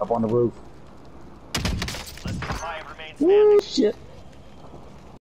Up on the roof. Shit.